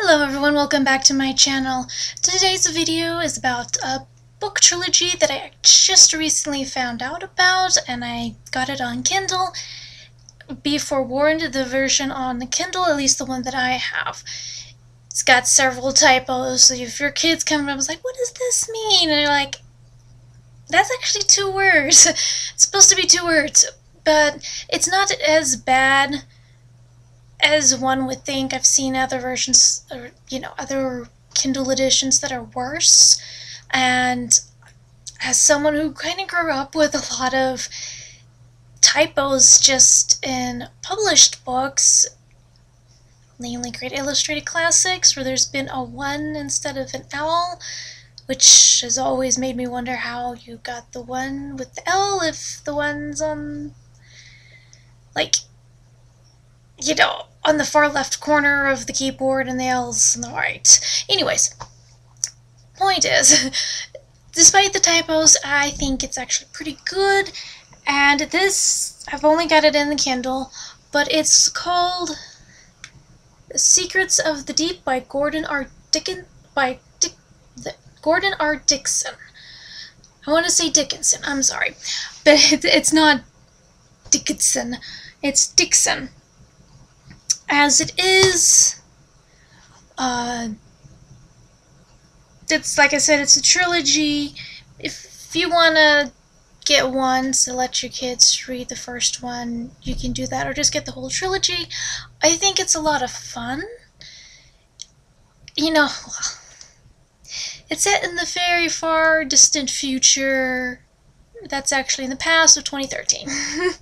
Hello everyone, welcome back to my channel. Today's video is about a book trilogy that I just recently found out about and I got it on Kindle. Be forewarned, the version on the Kindle, at least the one that I have, it's got several typos, so if your kids come up and like, what does this mean? And you're like, that's actually two words. it's supposed to be two words, but it's not as bad as one would think. I've seen other versions, or you know, other Kindle editions that are worse. And as someone who kind of grew up with a lot of typos just in published books, namely Great Illustrated Classics, where there's been a 1 instead of an L, which has always made me wonder how you got the 1 with the L if the one's on, like, you know, on the far left corner of the keyboard and the L's on the right. Anyways, point is, despite the typos, I think it's actually pretty good. And this, I've only got it in the Kindle, but it's called The Secrets of the Deep by Gordon R. Dickon by Dick, the, Gordon R. Dickson. I want to say Dickinson, I'm sorry. But it, it's not Dickinson, it's Dickson as it is. Uh, it's like I said, it's a trilogy. If you want to get one to let your kids read the first one, you can do that, or just get the whole trilogy. I think it's a lot of fun. You know, it's set in the very far distant future. That's actually in the past of 2013.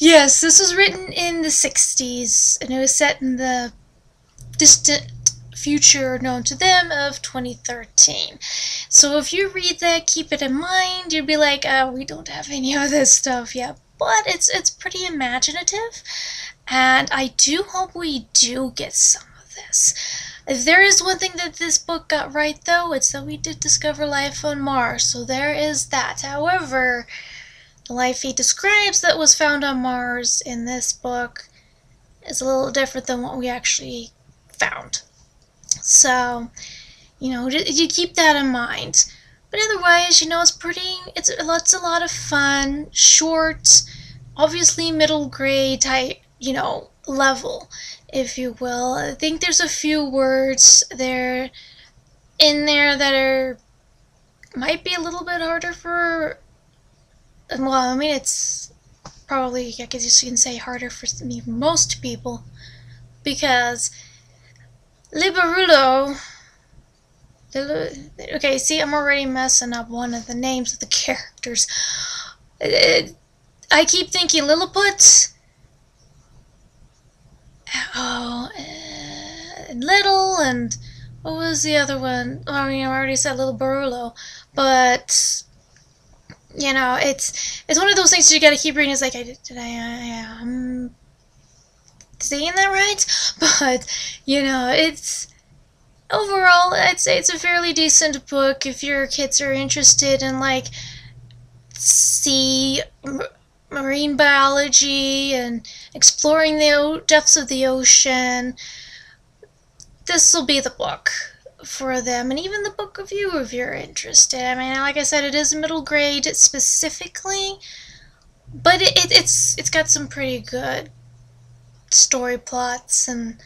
Yes, this was written in the 60s, and it was set in the distant future known to them of 2013. So if you read that, keep it in mind. You'd be like, oh, we don't have any of this stuff yet. But it's, it's pretty imaginative, and I do hope we do get some of this. If there is one thing that this book got right, though, it's that we did discover life on Mars, so there is that. However, the life he describes that was found on Mars in this book is a little different than what we actually found. So, you know, you keep that in mind. But otherwise, you know, it's pretty, it's, it's a lot of fun, short, obviously middle grade type, you know, level, if you will. I think there's a few words there in there that are, might be a little bit harder for well, I mean, it's probably, I guess you can say, harder for me, most people, because Liberulo, okay, see, I'm already messing up one of the names of the characters. Uh, I keep thinking Lilliput, oh, uh, and Little, and what was the other one? I mean, I already said Little Barullo, but you know, it's it's one of those things you gotta keep reading. It's like, I, did I, I um, saying that right? But, you know, it's, overall, I'd say it's a fairly decent book if your kids are interested in, like, sea, marine biology and exploring the depths of the ocean. This will be the book for them, and even the book of you if you're interested. I mean, like I said, it is middle grade specifically, but it, it, it's it's got some pretty good story plots and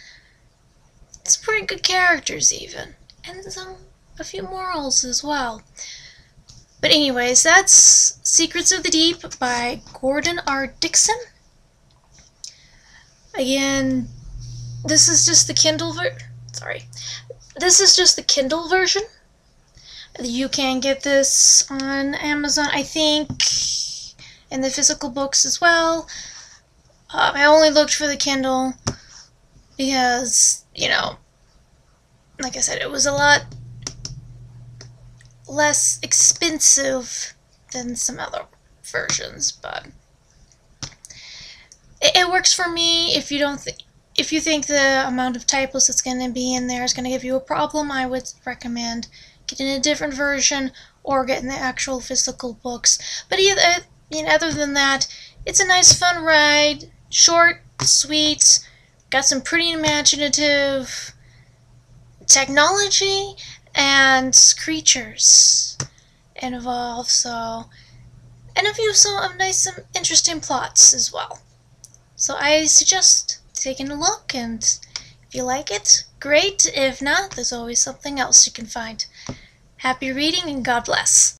some pretty good characters even, and some a few morals as well. But anyways, that's Secrets of the Deep by Gordon R. Dickson. Again, this is just the Kindle ver sorry. This is just the Kindle version. You can get this on Amazon, I think, and the physical books as well. Um, I only looked for the Kindle because, you know, like I said, it was a lot less expensive than some other versions, but it, it works for me if you don't think if you think the amount of typos that's going to be in there is going to give you a problem, I would recommend getting a different version or getting the actual physical books. But uh, either, know, other than that, it's a nice fun ride, short, sweet, got some pretty imaginative technology and creatures involved, so and a few some nice some interesting plots as well. So I suggest taking a look and if you like it, great. If not, there's always something else you can find. Happy reading and God bless.